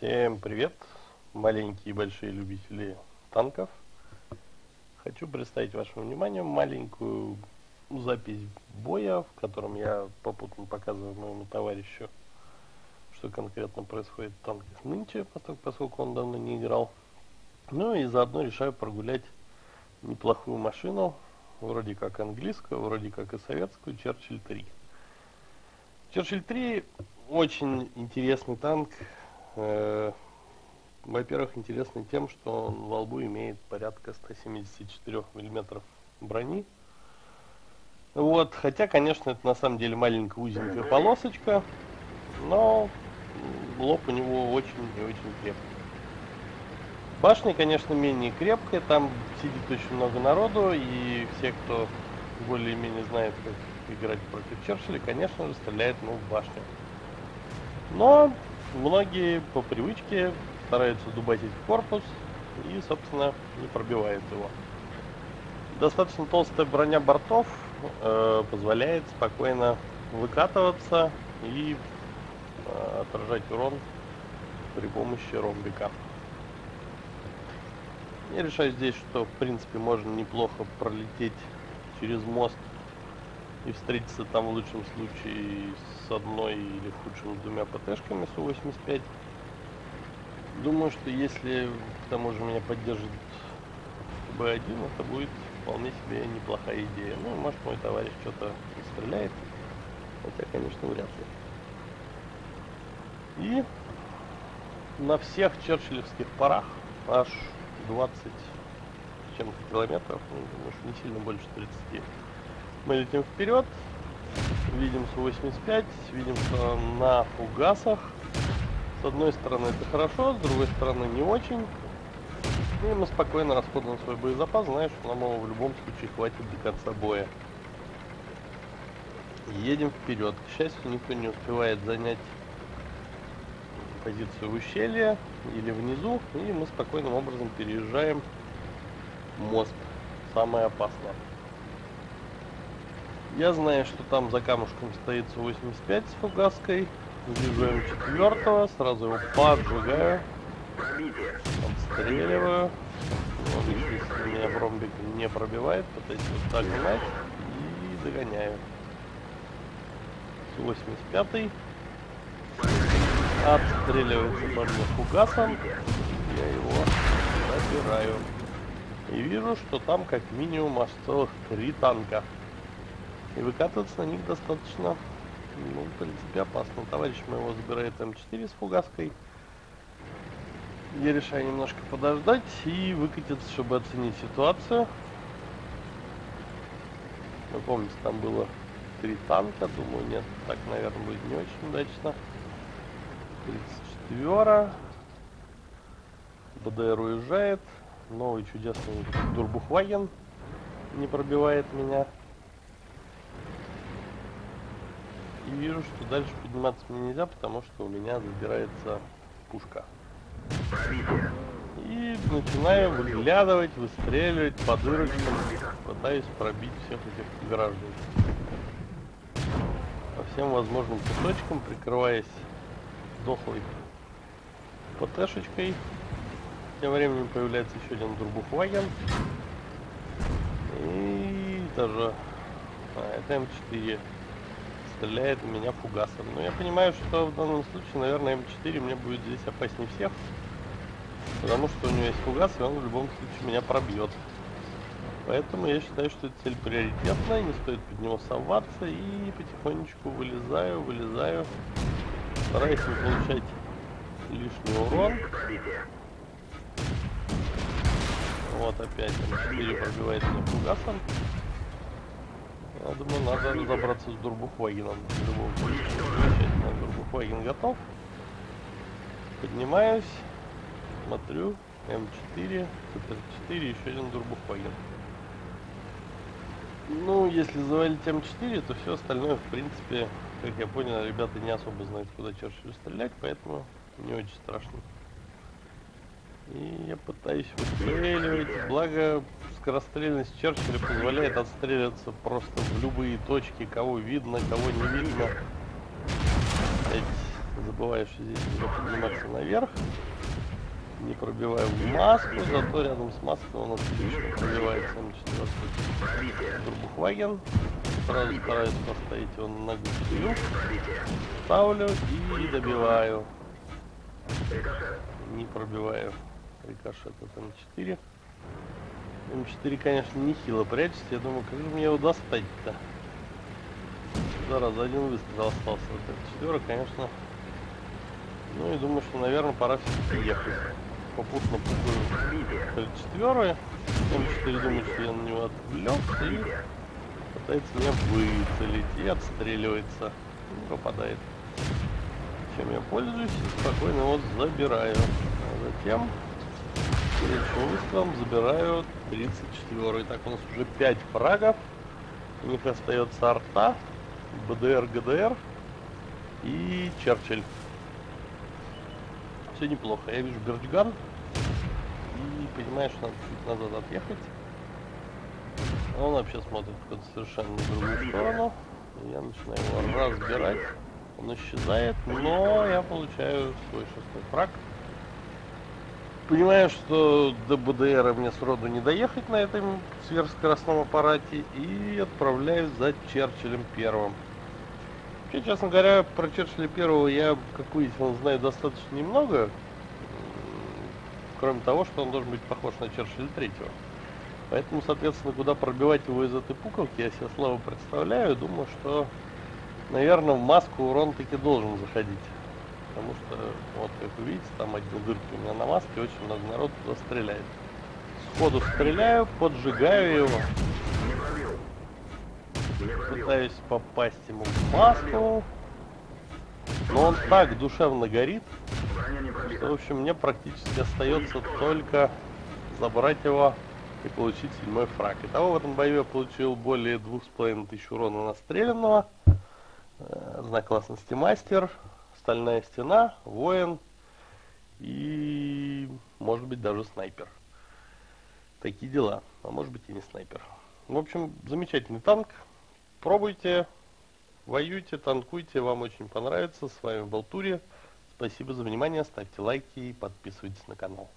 Всем привет, маленькие и большие любители танков. Хочу представить вашему вниманию маленькую запись боя, в котором я попутно показываю моему товарищу, что конкретно происходит в танках нынче, поскольку он давно не играл. Ну и заодно решаю прогулять неплохую машину, вроде как английскую, вроде как и советскую, Черчилль 3. Черчилль 3 очень интересный танк, во-первых, интересный тем, что он во лбу имеет порядка 174 миллиметров брони. Вот, хотя, конечно, это на самом деле маленькая узенькая полосочка, но лоб у него очень и очень крепкий. Башня, конечно, менее крепкая, там сидит очень много народу, и все, кто более-менее знает, как играть против Черчилля, конечно же, стреляет ну, в башню. Но многие по привычке стараются дубасить корпус и, собственно, не пробивают его. Достаточно толстая броня бортов э, позволяет спокойно выкатываться и э, отражать урон при помощи ромбика. Я решаю здесь, что в принципе можно неплохо пролететь через мост и встретиться там в лучшем случае с одной или в худшем с двумя ПТшками Су-85. Думаю, что если к тому же меня поддержит Б1, это будет вполне себе неплохая идея. Ну, может мой товарищ что-то стреляет, хотя, конечно, вряд ли. И на всех черчиллевских парах аж 20 чем-то километров, ну, думаю, не сильно больше 30 мы летим вперед, видим Су-85, видим, что на фугасах. С одной стороны это хорошо, с другой стороны не очень. И мы спокойно расходуем свой боезапас, знаешь, что нам его в любом случае хватит до конца боя. Едем вперед. К счастью, никто не успевает занять позицию в ущелье или внизу, и мы спокойным образом переезжаем мост. Самое опасное. Я знаю, что там за камушком стоит Су-85 с фугаской. Вижу М4, сразу его поджигаю. Отстреливаю. Вот, если меня бромбик не пробивает, пытаюсь вот догнать и догоняю. Су-85. Отстреливается по мне фугасом. Я его забираю. И вижу, что там как минимум аж целых три танка. И выкатываться на них достаточно, ну, в принципе, опасно. Товарищ моего забирает М4 с фугаской. Я решаю немножко подождать и выкатиться, чтобы оценить ситуацию. Вы помните, там было три танка. Думаю, нет, так, наверное, будет не очень удачно. 34 БДР уезжает. Новый чудесный Дурбухваген не пробивает меня. И вижу, что дальше подниматься мне нельзя, потому что у меня забирается пушка. И начинаю выглядывать, выстреливать по дырочкам, пытаюсь пробить всех этих граждан. По всем возможным кусочкам, прикрываясь дохлой ПТшечкой. Тем временем появляется еще один Дурбухваген. И даже а, это М4 стреляет в меня фугасом. Но я понимаю, что в данном случае, наверное, М4 мне будет здесь опаснее всех. Потому что у него есть фугас, и он в любом случае меня пробьет. Поэтому я считаю, что эта цель приоритетная, не стоит под него соваться. И потихонечку вылезаю, вылезаю. Стараюсь не получать лишний урон. Вот опять М4 пробивает меня фугасом. Я думаю, надо разобраться с Дурбухвагеном. Дурбухваген готов. Поднимаюсь. Смотрю. М4, ЦТР-4, еще один Дурбухваген. Ну, если завалить М4, то все остальное, в принципе, как я понял, ребята не особо знают, куда Черчиллю стрелять, поэтому не очень страшно. И я пытаюсь выстреливать, благо скорострельность Черчилля позволяет отстреливаться просто в любые точки, кого видно, кого не видно. Опять забываю, что здесь подниматься наверх. Не пробиваю в маску, зато рядом с маской он отлично пробивается М4 Турбухваген. Сразу стараюсь поставить его на ногу Ставлю и добиваю. Не пробиваю рикошет от М4. М4, конечно, нехило прячется. Я думаю, как же мне его достать-то? Зараза, один выстрел остался. Вот эта четверка, конечно. Ну и думаю, что, наверное, пора все-таки ехать. Попутно пукаю четверы. М4 думает, что я на него отвлекся и пытается меня выцелить и отстреливается. И попадает. Чем я пользуюсь спокойно его забираю. А затем следующим выстрелом забираю 34. Так у нас уже 5 фрагов. У них остается арта, БДР, ГДР и Черчилль. Все неплохо. Я вижу Берджган и понимаю, что надо чуть назад отъехать. Он вообще смотрит в какую-то совершенно другую сторону. Я начинаю его разбирать. Он исчезает, но я получаю свой шестой фраг. Понимаю, что до БДР мне сроду не доехать на этом сверхскоростном аппарате и отправляюсь за Черчиллем первым. Вообще, честно говоря, про Черчилля первого я, как выяснил, знаю достаточно немного. Кроме того, что он должен быть похож на Черчилля третьего. Поэтому, соответственно, куда пробивать его из этой пуковки, я себе слабо представляю. Думаю, что, наверное, в маску урон таки должен заходить. Потому что, вот как вы видите, там одни дырки у меня на маске, очень много народу туда стреляет. Сходу стреляю, поджигаю его. Пытаюсь попасть ему в маску. Но он так душевно горит, что, в общем, мне практически остается только забрать его и получить седьмой фраг. Итого в этом бою я получил более двух с половиной тысяч урона настреленного. Э, знак классности мастер стальная стена, воин и, может быть, даже снайпер. Такие дела. А может быть и не снайпер. В общем, замечательный танк. Пробуйте, воюйте, танкуйте, вам очень понравится. С вами был Тури. Спасибо за внимание, ставьте лайки и подписывайтесь на канал.